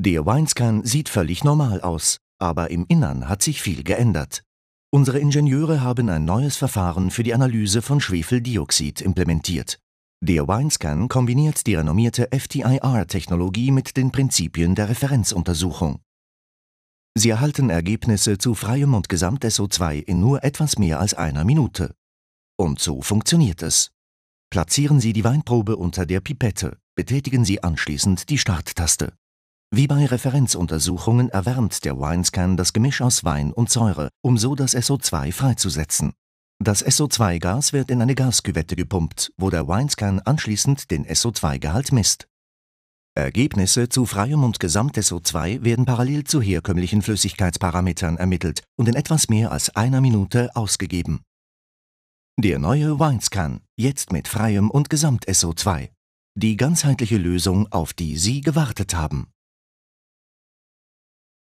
Der Winescan sieht völlig normal aus, aber im Innern hat sich viel geändert. Unsere Ingenieure haben ein neues Verfahren für die Analyse von Schwefeldioxid implementiert. Der Winescan kombiniert die renommierte FTIR-Technologie mit den Prinzipien der Referenzuntersuchung. Sie erhalten Ergebnisse zu freiem und Gesamt-SO2 in nur etwas mehr als einer Minute. Und so funktioniert es. Platzieren Sie die Weinprobe unter der Pipette, betätigen Sie anschließend die Starttaste. Wie bei Referenzuntersuchungen erwärmt der Winescan das Gemisch aus Wein und Säure, um so das SO2 freizusetzen. Das SO2-Gas wird in eine Gasküvette gepumpt, wo der Winescan anschließend den SO2-Gehalt misst. Ergebnisse zu freiem und Gesamt-SO2 werden parallel zu herkömmlichen Flüssigkeitsparametern ermittelt und in etwas mehr als einer Minute ausgegeben. Der neue Winescan, jetzt mit freiem und Gesamt-SO2. Die ganzheitliche Lösung, auf die Sie gewartet haben.